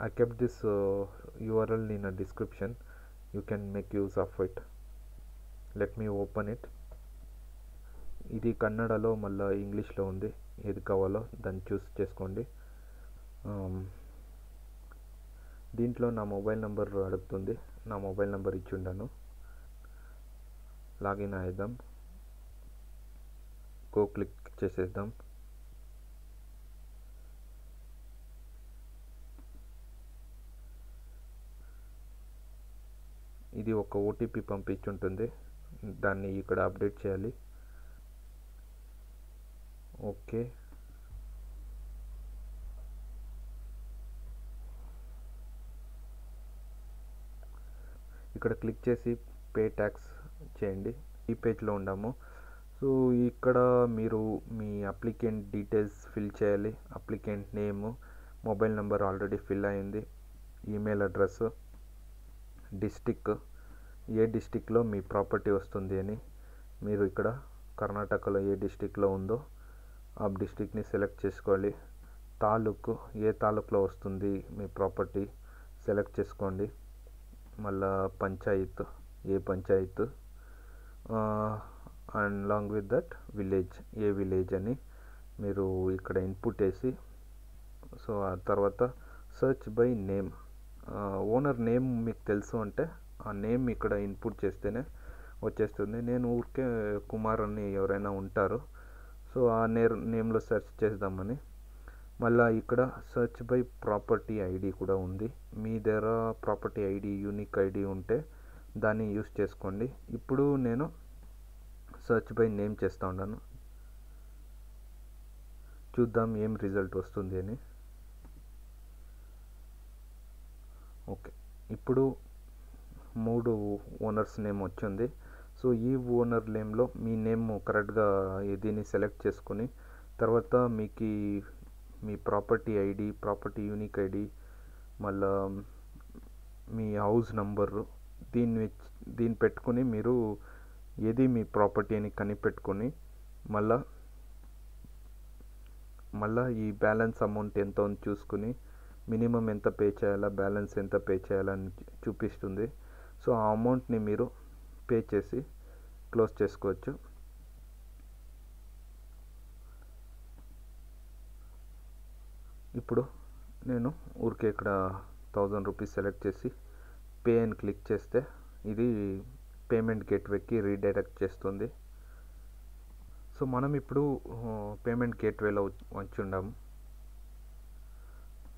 I kept this uh, URL in a description. You can make use of it. Let me open it. ఇది కన్నడలో మళ్ళీ ఇంగ్లీష్లో ఉంది ఏది కావాలో దాన్ని చూస్ చేసుకోండి um, దీంట్లో నా మొబైల్ నెంబర్ అడుగుతుంది నా మొబైల్ నెంబర్ ఇచ్చి ఉండాను లాగిన్ అయిద్దాం గో క్లిక్ చేసేద్దాం ఇది ఒక ఓటీపీ పంపించుంటుంది. దాన్ని ఇక్కడ అప్డేట్ చేయాలి. ఓకే. ఇక్కడ క్లిక్ చేసి పే ట్యాక్స్ చేయండి. ఈ పేజ్లో ఉండాము సో ఇక్కడ మీరు మీ అప్లికెంట్ డీటెయిల్స్ ఫిల్ చేయాలి. Applicant name mobile number already fill అయింది. ఈమెయిల్ అడ్రస్ డిస్టిక్ ఏ డిస్టిక్లో మీ ప్రాపర్టీ వస్తుంది అని మీరు ఇక్కడ కర్ణాటకలో ఏ డిస్టిక్లో ఉందో ఆ డిస్టిక్ని సెలెక్ట్ చేసుకోవాలి. తాలూకు ఏ తాలూకులో వస్తుంది మీ ప్రాపర్టీ సెలెక్ట్ చేసుకోండి. మళ్ళా పంచాయత్ ఏ panchayat and long with that village A village అని మీరు ఇక్కడ ఇన్పుట్ వేసి సో ఆ తర్వాత search by name. Owner name మీకు తెలుసు అంటే ఆ నేమ్ ఇక్కడ ఇన్పుట్ చేస్తేనే వచ్చేస్తుంది. నేను ఊరికే కుమార్ అని ఎవరైనా ఉంటారు సో ఆ నేర్ నేమ్లో సెర్చ్ చేద్దామని. మళ్ళీ ఇక్కడ సెర్చ్ బై ప్రాపర్టీ ఐడి కూడా ఉంది. మీ దగ్గర ప్రాపర్టీ ఐడి యూనిక్ ఐడి ఉంటే దాన్ని యూస్ చేసుకోండి. ఇప్పుడు నేను సెర్చ్ బై నేమ్ చేస్తూ ఉన్నాను. చూద్దాం ఏం రిజల్ట్ వస్తుంది అని. ఓకే. ఇప్పుడు మూడు ఓనర్స్ నేమ్ వచ్చింది. సో ఈ ఓనర్ నేమ్లో మీ నేమ్ కరెక్ట్గా దీన్ని సెలెక్ట్ చేసుకుని తర్వాత మీకు మీ property ID property unique ID మళ్ళా మీ హౌస్ నంబరు దీన్ని దీన్ని పెట్టుకుని మీరు ఏది మీ ప్రాపర్టీ అని కనిపెట్టుకొని మళ్ళా మళ్ళా ఈ బ్యాలెన్స్ అమౌంట్ ఎంత ఉంది చూసుకుని మినిమం ఎంత పే చేయాలా బ్యాలెన్స్ ఎంత పే చేయాలని చూపిస్తుంది. సో ఆ అమౌంట్ని మీరు పే చేసి క్లోజ్ చేసుకోవచ్చు. ఇప్పుడు నేను ఊరికే ఇక్కడ థౌజండ్ రూపీస్ సెలెక్ట్ చేసి పే అని క్లిక్ చేస్తే ఇది పేమెంట్ గేట్వేకి రీడైరెక్ట్ చేస్తుంది. సో మనం ఇప్పుడు పేమెంట్ గేట్వేలో వచ్చి ఉండాము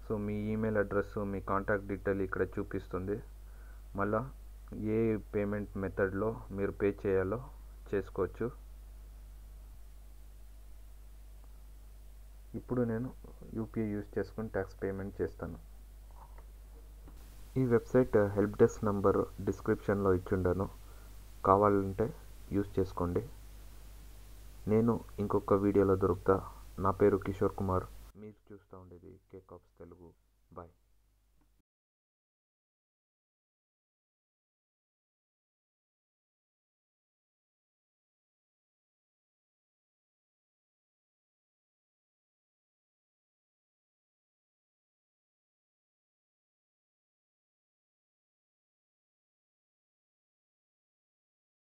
సో మీ ఈమెయిల్ అడ్రస్ మీ కాంటాక్ట్ డీటెయిల్ ఇక్కడ చూపిస్తుంది. మళ్ళా ఏ పేమెంట్ మెథడ్లో మీరు పే చేయాలో చేసుకోవచ్చు. ఇప్పుడు నేను యూపీఐ యూజ్ చేసుకుని ట్యాక్స్ పేమెంట్ చేస్తాను. ఈ వెబ్సైట్ హెల్ప్ డెస్క్ నంబర్ డిస్క్రిప్షన్లో ఇచ్చిండను. కావాలంటే యూజ్ చేసుకోండి. నేను ఇంకొక వీడియోలో దొరుకుతా. నా పేరు కిషోర్ కుమార్. మీరు చూస్తూ ఉండేది కేక్ ఆఫ్స్ తెలుగు. బాయ్.